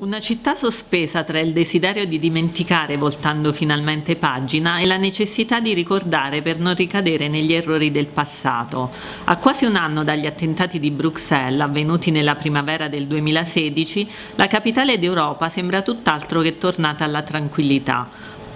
Una città sospesa tra il desiderio di dimenticare voltando finalmente pagina e la necessità di ricordare per non ricadere negli errori del passato. A quasi un anno dagli attentati di Bruxelles avvenuti nella primavera del 2016, la capitale d'Europa sembra tutt'altro che tornata alla tranquillità.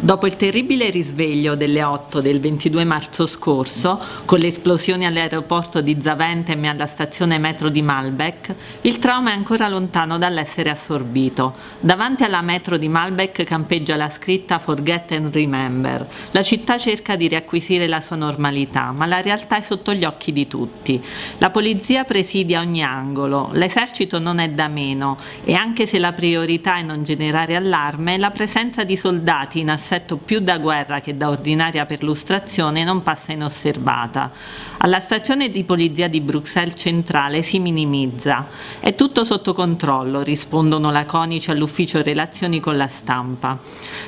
Dopo il terribile risveglio delle 8 del 22 marzo scorso, con le esplosioni all'aeroporto di Zaventem e alla stazione metro di Malbec, il trauma è ancora lontano dall'essere assorbito. Davanti alla metro di Malbec campeggia la scritta Forget and Remember. La città cerca di riacquisire la sua normalità, ma la realtà è sotto gli occhi di tutti. La polizia presidia ogni angolo, l'esercito non è da meno e anche se la priorità è non generare allarme, la presenza di soldati in assenza assetto più da guerra che da ordinaria perlustrazione non passa inosservata. Alla stazione di polizia di Bruxelles centrale si minimizza. È tutto sotto controllo, rispondono laconici all'ufficio relazioni con la stampa.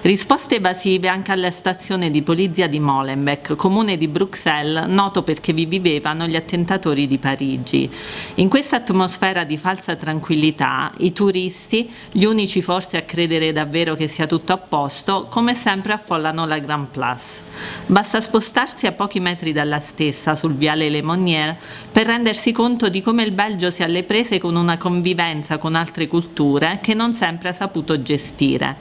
Risposte evasive anche alla stazione di polizia di Molenbeek, comune di Bruxelles, noto perché vi vivevano gli attentatori di Parigi. In questa atmosfera di falsa tranquillità, i turisti, gli unici forse a credere davvero che sia tutto a posto, come sempre affollano la Grand Place. Basta spostarsi a pochi metri dalla stessa, sul viale Le Monnier, per rendersi conto di come il Belgio sia alle prese con una convivenza con altre culture che non sempre ha saputo gestire.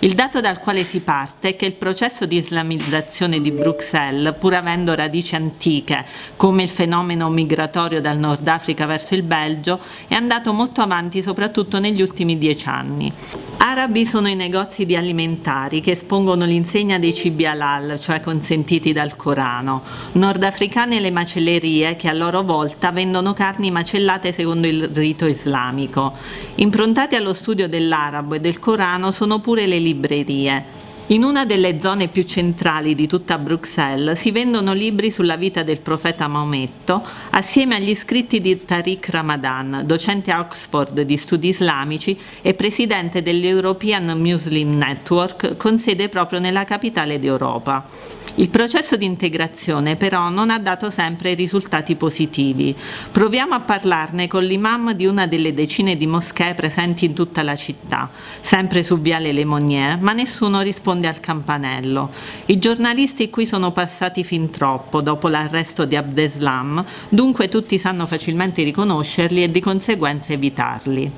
Il dato dal quale si parte è che il processo di islamizzazione di Bruxelles, pur avendo radici antiche, come il fenomeno migratorio dal Nord Africa verso il Belgio, è andato molto avanti soprattutto negli ultimi dieci anni. Arabi sono i negozi di alimentari che espongono l'insegna dei cibi halal, cioè consentiti dal Corano. Nordafricane le macellerie che a loro volta vendono carni macellate secondo il rito islamico. Improntate allo studio dell'arabo e del Corano sono pure le librerie. In una delle zone più centrali di tutta Bruxelles si vendono libri sulla vita del profeta Maometto assieme agli scritti di Tariq Ramadan, docente a Oxford di studi islamici e presidente dell'European Muslim Network con sede proprio nella capitale d'Europa. Il processo di integrazione però non ha dato sempre risultati positivi. Proviamo a parlarne con l'imam di una delle decine di moschee presenti in tutta la città, sempre su Viale Le Monnier, ma nessuno risponde al campanello. I giornalisti qui sono passati fin troppo dopo l'arresto di Abdeslam, dunque tutti sanno facilmente riconoscerli e di conseguenza evitarli.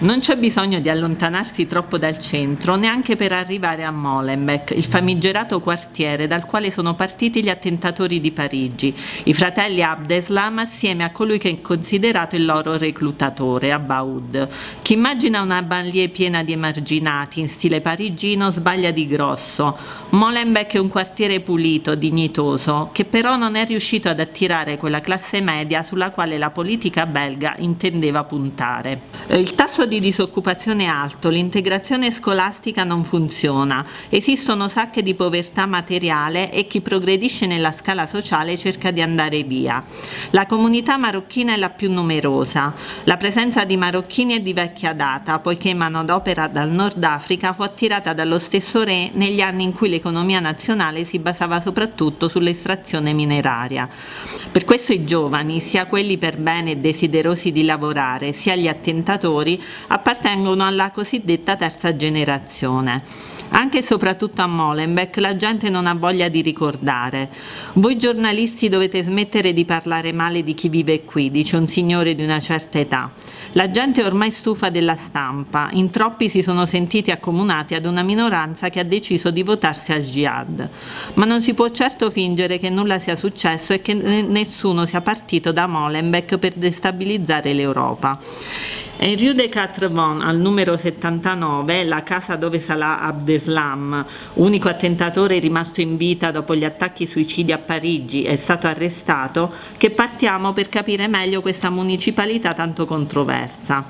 Non c'è bisogno di allontanarsi troppo dal centro, neanche per arrivare a Molenbeek, il famigerato quartiere dal quale sono partiti gli attentatori di Parigi, i fratelli Abdeslam assieme a colui che è considerato il loro reclutatore, Abaoud. Chi immagina una banlieue piena di emarginati in stile parigino sbaglia di grosso. Molenbeek è un quartiere pulito, dignitoso, che però non è riuscito ad attirare quella classe media sulla quale la politica belga intendeva puntare. Il tasso di disoccupazione alto, l'integrazione scolastica non funziona, esistono sacche di povertà materiale e chi progredisce nella scala sociale cerca di andare via. La comunità marocchina è la più numerosa. La presenza di marocchini è di vecchia data, poiché manodopera dal Nord Africa fu attirata dallo stesso re negli anni in cui l'economia nazionale si basava soprattutto sull'estrazione mineraria. Per questo i giovani, sia quelli per bene e desiderosi di lavorare, sia gli attentatori, appartengono alla cosiddetta terza generazione. Anche e soprattutto a Molenbeek la gente non ha voglia di ricordare. Voi giornalisti dovete smettere di parlare male di chi vive qui, dice un signore di una certa età. La gente è ormai stufa della stampa, in troppi si sono sentiti accomunati ad una minoranza che ha deciso di votarsi al jihad. Ma non si può certo fingere che nulla sia successo e che nessuno sia partito da Molenbeek per destabilizzare l'Europa. In Rue de Quatre-Vents, al numero 79, la casa dove Salah Abdeslam, unico attentatore rimasto in vita dopo gli attacchi suicidi a Parigi, è stato arrestato, che partiamo per capire meglio questa municipalità tanto controversa.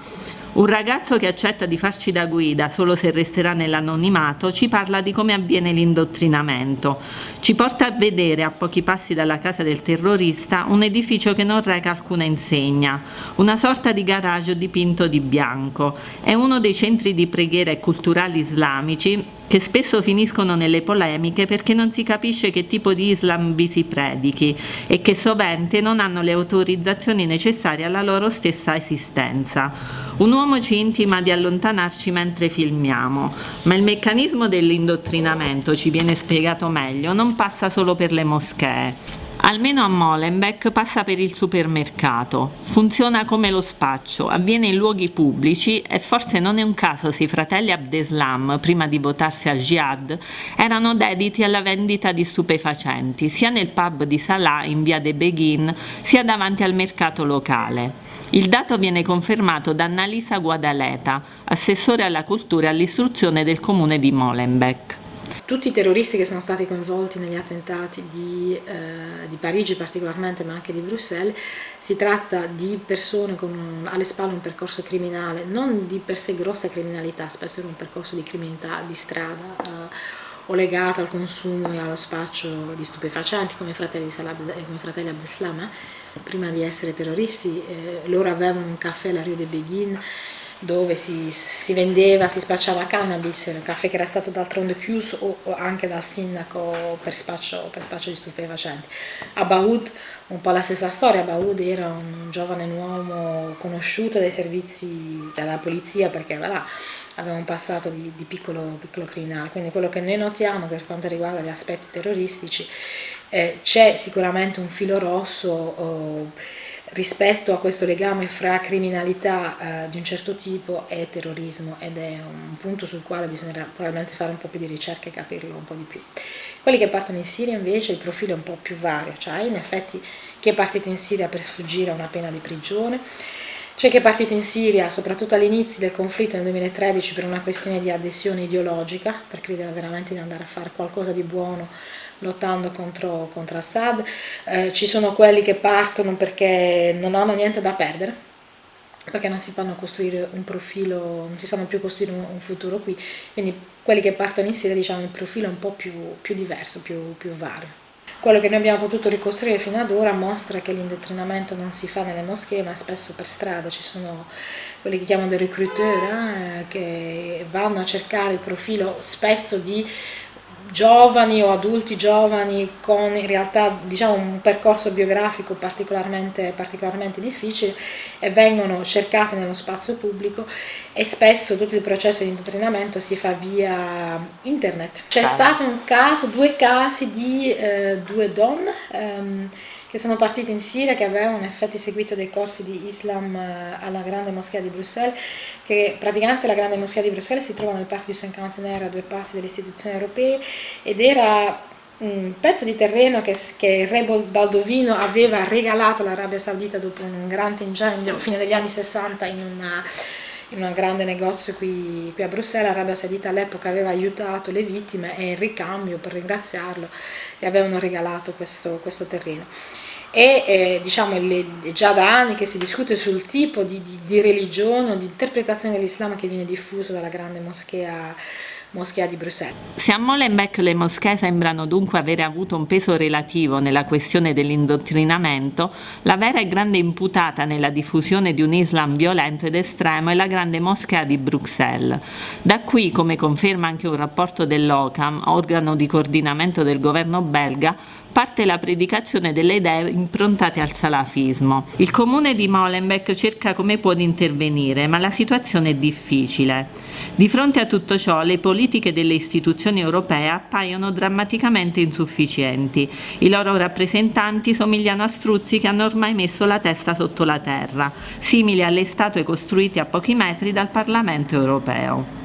Un ragazzo che accetta di farci da guida solo se resterà nell'anonimato ci parla di come avviene l'indottrinamento. Ci porta a vedere a pochi passi dalla casa del terrorista un edificio che non reca alcuna insegna, una sorta di garage dipinto di bianco. È uno dei centri di preghiera e culturali islamici che spesso finiscono nelle polemiche perché non si capisce che tipo di Islam vi si predichi e che sovente non hanno le autorizzazioni necessarie alla loro stessa esistenza. Un uomo ci intima di allontanarci mentre filmiamo, ma il meccanismo dell'indottrinamento, ci viene spiegato meglio, non passa solo per le moschee. Almeno a Molenbeek passa per il supermercato, funziona come lo spaccio, avviene in luoghi pubblici e forse non è un caso se i fratelli Abdeslam, prima di votarsi al jihad, erano dediti alla vendita di stupefacenti, sia nel pub di Salah in via de Beghin, sia davanti al mercato locale. Il dato viene confermato da Annalisa Guadaleta, assessore alla cultura e all'istruzione del comune di Molenbeek tutti i terroristi che sono stati coinvolti negli attentati di, eh, di, Parigi particolarmente ma anche di Bruxelles, si tratta di persone con un, alle spalle un percorso criminale, non di per sé grossa criminalità, spesso era un percorso di criminalità di strada eh, o legata al consumo e allo spaccio di stupefacenti come i fratelli, Salab, come i fratelli Abdeslam, eh. prima di essere terroristi eh, loro avevano un caffè alla Rio de Beghin dove si, si, vendeva, si spacciava cannabis, un caffè che era stato d'altronde chiuso o, o, anche dal sindaco per spaccio, per spaccio di stupefacenti. A Bahud un po' la stessa storia, Bahud era un giovane uomo conosciuto dai servizi della polizia perché voilà, aveva un passato di, di piccolo, piccolo, criminale, quindi quello che noi notiamo per quanto riguarda gli aspetti terroristici eh, c'è sicuramente un filo rosso. Oh, rispetto a questo legame fra criminalità eh, di un certo tipo e terrorismo ed è un punto sul quale bisognerà probabilmente fare un po' più di ricerca e capirlo un po' di più. Quelli che partono in Siria invece il profilo è un po' più vario, cioè in effetti chi è partito in Siria per sfuggire a una pena di prigione, c'è chi è partito in Siria soprattutto all'inizio del conflitto nel 2013 per una questione di adesione ideologica, per credere veramente di andare a fare qualcosa di buono lottando contro, contro Assad, eh, ci sono quelli che partono perché non hanno niente da perdere, perché non si fanno costruire un profilo, non si sanno più costruire un, un futuro qui, quindi quelli che partono in Siria diciamo il profilo è un po' più, più diverso, più, più vario. Quello che noi abbiamo potuto ricostruire fino ad ora mostra che l'indottrinamento non si fa nelle moschee ma spesso per strada, ci sono quelli che chiamano dei recruteur eh, che vanno a cercare il profilo spesso di giovani o adulti giovani con in realtà diciamo, un percorso biografico particolarmente, particolarmente difficile e vengono cercati nello spazio pubblico e spesso tutto il processo di indottrinamento si fa via internet. C'è stato un caso, due casi di eh, due donne ehm, che sono partite in Siria, che avevano in effetti seguito dei corsi di Islam eh, alla Grande Moschea di Bruxelles, che praticamente la Grande Moschea di Bruxelles si trova nel Parco di Saint Cantenaire a due passi dalle istituzioni europee ed era un pezzo di terreno che, che il re Baldovino aveva regalato all'Arabia Saudita dopo un grande incendio fine degli anni 60 in una in un grande negozio qui, qui a Bruxelles, l'Arabia Saudita all'epoca aveva aiutato le vittime e in ricambio per ringraziarlo gli avevano regalato questo, questo terreno. E eh, diciamo è già da anni che si discute sul tipo di, di, di religione o di interpretazione dell'Islam che viene diffuso dalla grande moschea moschea di Bruxelles. Se a Molenbeek le moschee sembrano dunque avere avuto un peso relativo nella questione dell'indottrinamento, la vera e grande imputata nella diffusione di un Islam violento ed estremo è la grande moschea di Bruxelles. Da qui, come conferma anche un rapporto dell'OCAM, organo di coordinamento del governo belga, parte la predicazione delle idee improntate al salafismo. Il comune di Molenbeek cerca come può di intervenire, ma la situazione è difficile. Di fronte a tutto ciò, le politiche delle istituzioni europee appaiono drammaticamente insufficienti. I loro rappresentanti somigliano a struzzi che hanno ormai messo la testa sotto la terra, simili alle statue costruite a pochi metri dal Parlamento europeo.